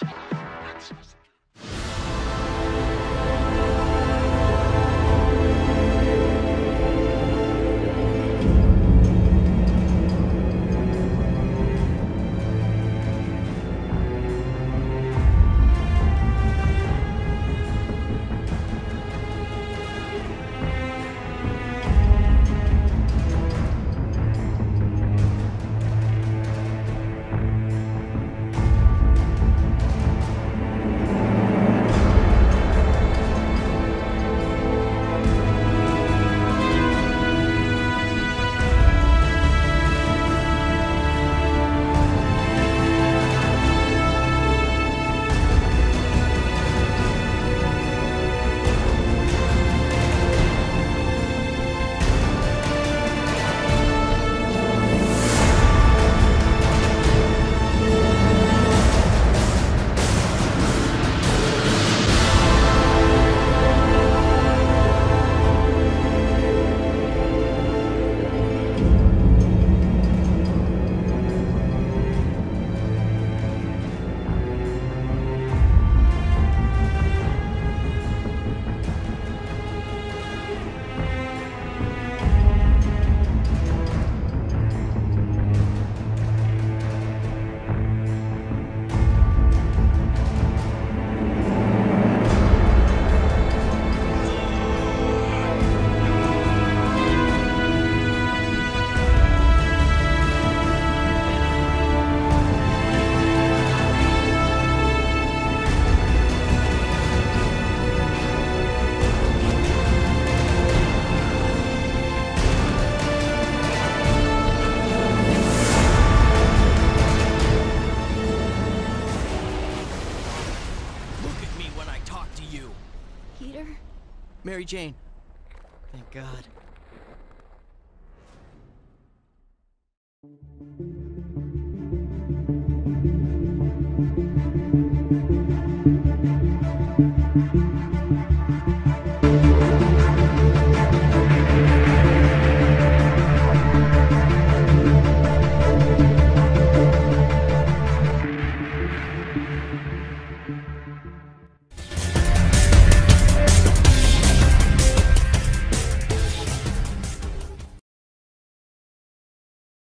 Thank you. to you. Peter? Mary Jane. Thank God.